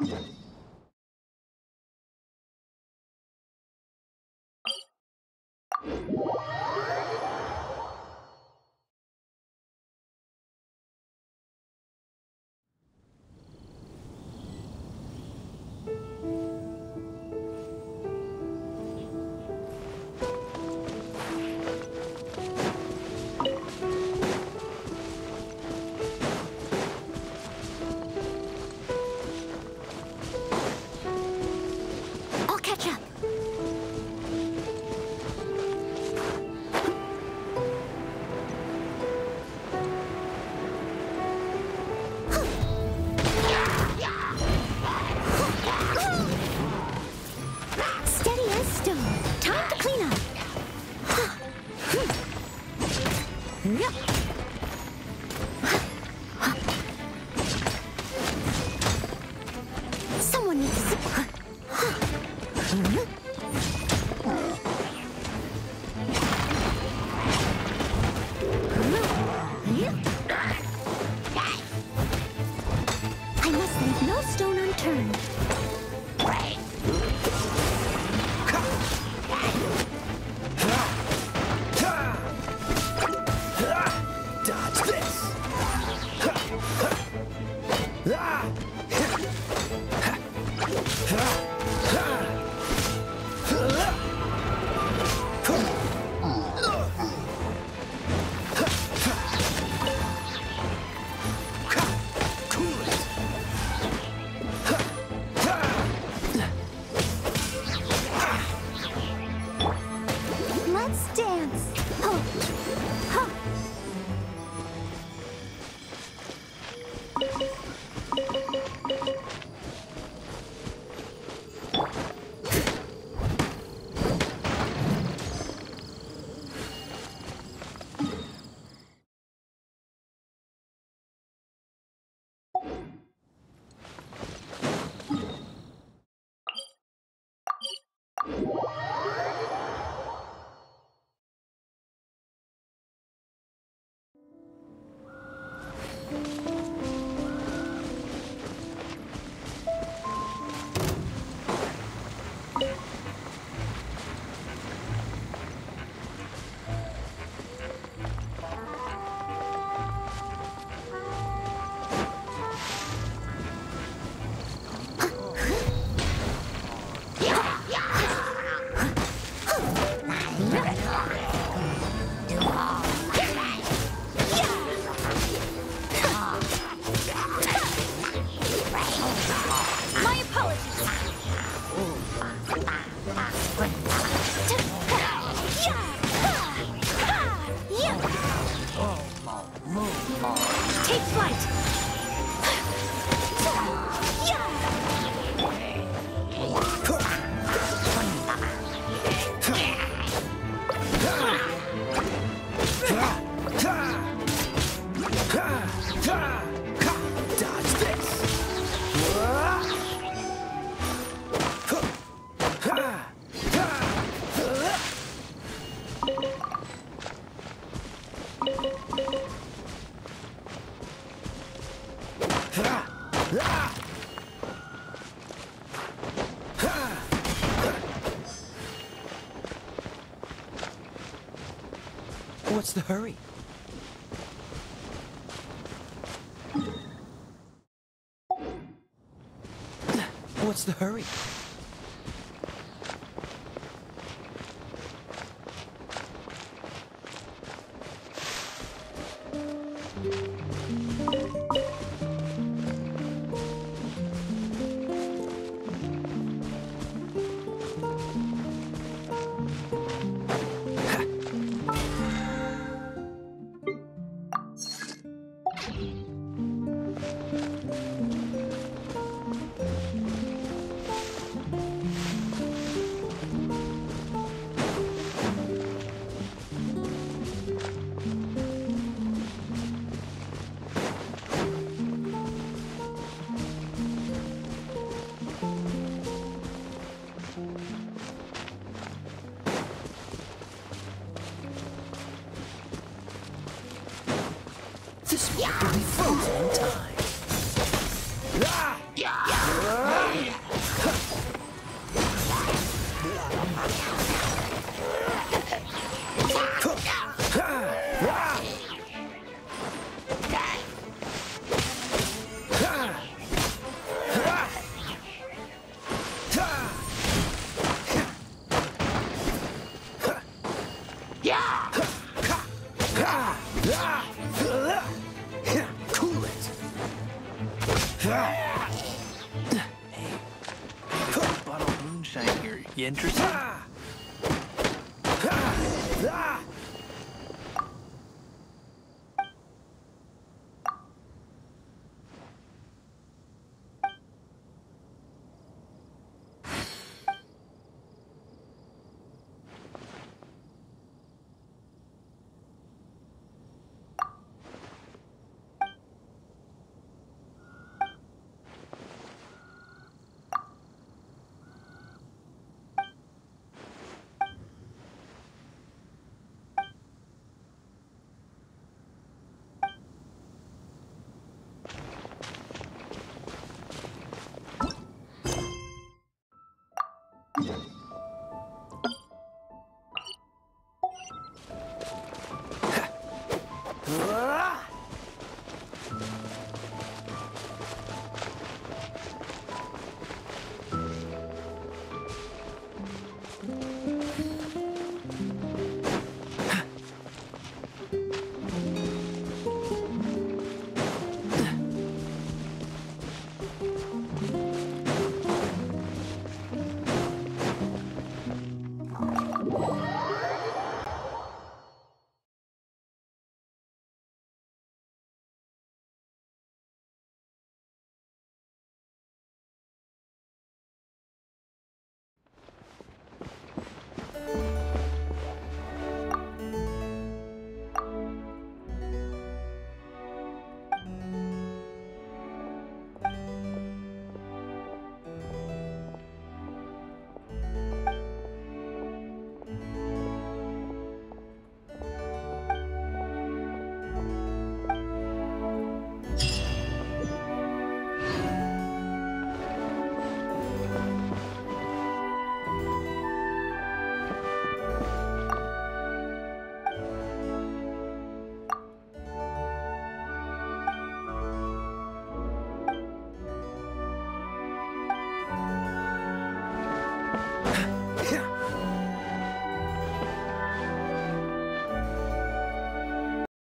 you Someone. I must leave no stone unturned. Dodge this! Let's Oh! Take flight. Dodge What's the hurry? What's the hurry? This will be frozen Hey, bottle of moonshine here. You interested? Huh?